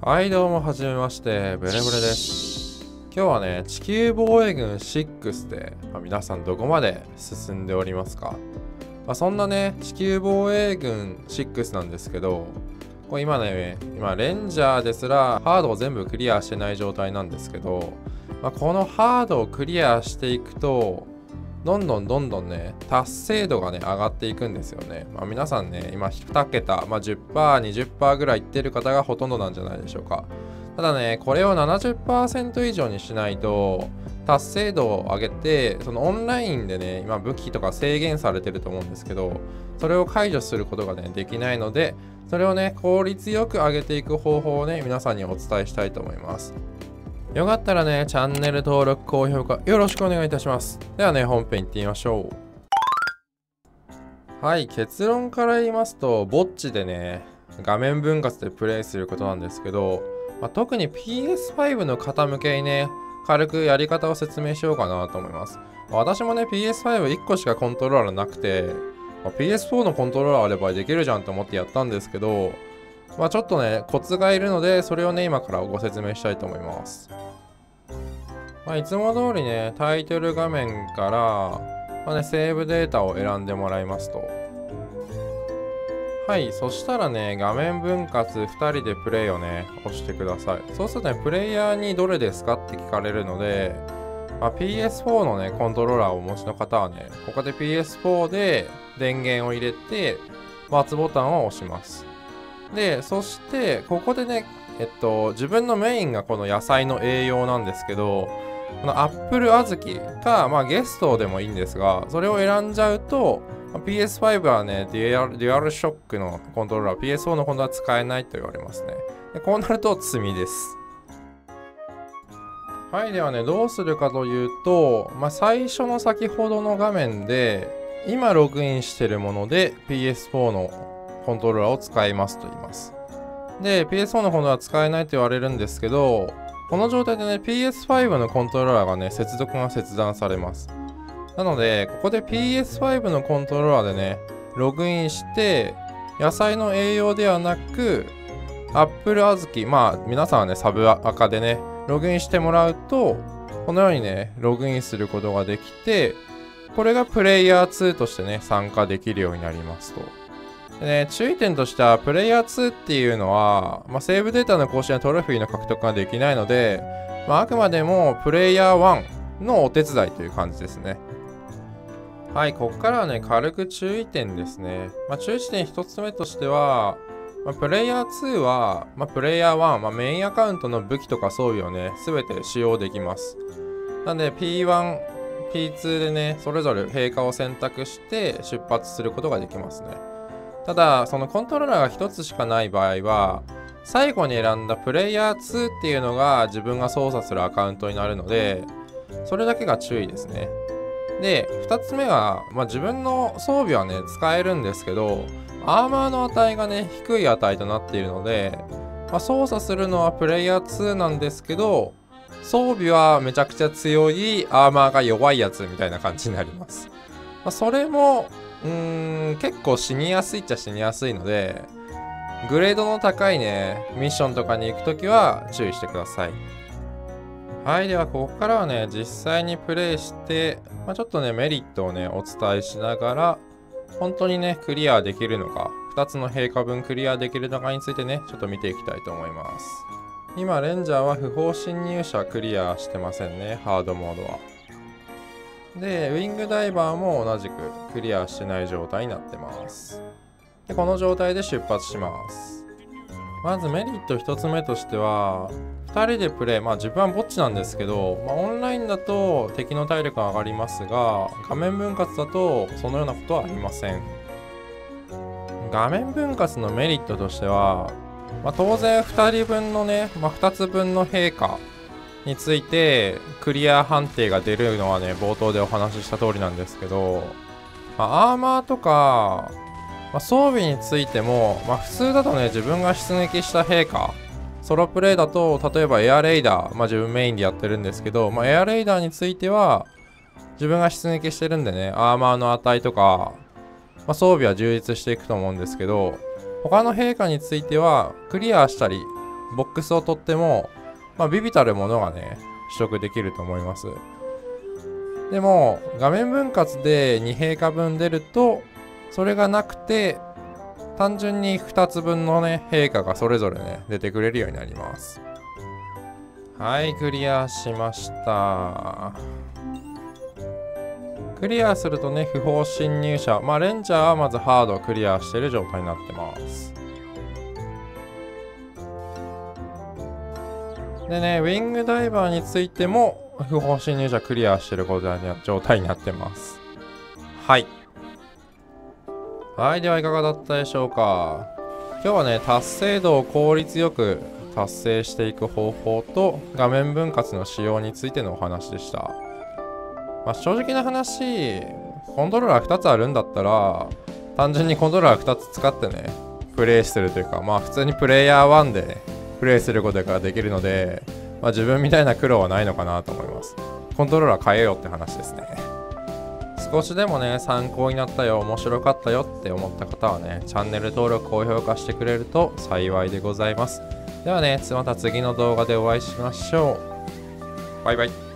はいどうもはじめまして。ブレブレです。今日はね地球防衛軍6で、まあ、皆さんどこまで進んでおりますか、まあ、そんなね地球防衛軍6なんですけどこれ今ね今レンジャーですらハードを全部クリアしてない状態なんですけど、まあ、このハードをクリアしていくとどんどんどんどんね、達成度がね、上がっていくんですよね。まあ皆さんね、今2桁、まあ10%、20%ぐらいいってる方がほとんどなんじゃないでしょうか。ただね、これを70%以上にしないと、達成度を上げて、そのオンラインでね、今武器とか制限されてると思うんですけど、それを解除することがね、できないので、それをね、効率よく上げていく方法をね、皆さんにお伝えしたいと思います。よかったらね、チャンネル登録、高評価よろしくお願いいたします。ではね、本編行ってみましょう。はい、結論から言いますと、ぼっちでね、画面分割でプレイすることなんですけど、まあ、特に PS5 の方向けにね、軽くやり方を説明しようかなと思います。私もね、PS51 個しかコントローラーなくて、まあ、PS4 のコントローラーあればできるじゃんと思ってやったんですけど、まあ、ちょっとね、コツがいるので、それをね、今からご説明したいと思います。まあ、いつも通りね、タイトル画面から、まあね、セーブデータを選んでもらいますと。はい、そしたらね、画面分割2人でプレイをね、押してください。そうするとね、プレイヤーにどれですかって聞かれるので、まあ、PS4 のね、コントローラーをお持ちの方はね、ここで PS4 で電源を入れて、×ボタンを押します。で、そして、ここでね、えっと、自分のメインがこの野菜の栄養なんですけど、このアップル小豆か、まあゲストでもいいんですが、それを選んじゃうと、PS5 はね、デュアルデュアルショックのコントローラー、PS4 のコントローラー使えないと言われますね。でこうなると積みです。はい、ではね、どうするかというと、まあ、最初の先ほどの画面で、今ログインしてるもので PS4 のコントローラーを使いますと言います。で、PS4 のコントローラー使えないと言われるんですけど、この状態でね、PS5 のコントローラーがね、接続が切断されます。なので、ここで PS5 のコントローラーでね、ログインして、野菜の栄養ではなく、Apple 小豆、まあ、皆さんはね、サブ赤でね、ログインしてもらうと、このようにね、ログインすることができて、これがプレイヤー2としてね、参加できるようになりますと。でね、注意点としては、プレイヤー2っていうのは、まあ、セーブデータの更新やトロフィーの獲得ができないので、まあ、あくまでもプレイヤー1のお手伝いという感じですね。はい、ここからはね、軽く注意点ですね。まあ、注意点1つ目としては、まあ、プレイヤー2は、ま、プレイヤー1、ま、メインアカウントの武器とか装備をね、すべて使用できます。なんで P1、P2 でね、それぞれ陛下を選択して出発することができますね。ただ、そのコントローラーが1つしかない場合は、最後に選んだプレイヤー2っていうのが自分が操作するアカウントになるので、それだけが注意ですね。で、2つ目は、まあ、自分の装備はね、使えるんですけど、アーマーの値がね、低い値となっているので、まあ、操作するのはプレイヤー2なんですけど、装備はめちゃくちゃ強いアーマーが弱いやつみたいな感じになります。まあ、それもうーん、結構死にやすいっちゃ死にやすいので、グレードの高いね、ミッションとかに行くときは注意してください。はい、ではここからはね、実際にプレイして、まあ、ちょっとね、メリットをね、お伝えしながら、本当にね、クリアできるのか、2つの陛下分クリアできるのかについてね、ちょっと見ていきたいと思います。今、レンジャーは不法侵入者クリアしてませんね、ハードモードは。で、ウィングダイバーも同じくクリアしてない状態になってます。で、この状態で出発します。まずメリット1つ目としては、2人でプレイ、まあ自分はぼっちなんですけど、まあ、オンラインだと敵の体力が上がりますが、画面分割だとそのようなことはありません。画面分割のメリットとしては、まあ、当然2人分のね、まあ、2つ分の陛下についてクリア判定が出るのはね冒頭でお話しした通りなんですけど、まあ、アーマーとか、まあ、装備についても、まあ、普通だとね自分が出撃した陛下ソロプレイだと例えばエアレイダー、まあ、自分メインでやってるんですけど、まあ、エアレイダーについては自分が出撃してるんでねアーマーの値とか、ま、装備は充実していくと思うんですけど他の陛下についてはクリアしたりボックスを取っても、まあ、ビビたるものがね、取得できると思います。でも、画面分割で2平価分出ると、それがなくて、単純に2つ分のね、陛下がそれぞれね、出てくれるようになります。はい、クリアしました。クリアするとね、不法侵入者。まあ、レンジャーはまずハードをクリアしてる状態になってます。でね、ウィングダイバーについても、不法侵入者クリアしてる状態になってます。はい。はい、ではいかがだったでしょうか。今日はね、達成度を効率よく達成していく方法と画面分割の仕様についてのお話でした。まあ、正直な話、コントローラー2つあるんだったら、単純にコントローラー2つ使ってね、プレイするというか、まあ普通にプレイヤー1で、ね、プレイすることができるので、まあ、自分みたいな苦労はないのかなと思います。コントローラー変えようって話ですね。少しでもね、参考になったよ、面白かったよって思った方はね、チャンネル登録、高評価してくれると幸いでございます。ではね、また次の動画でお会いしましょう。バイバイ。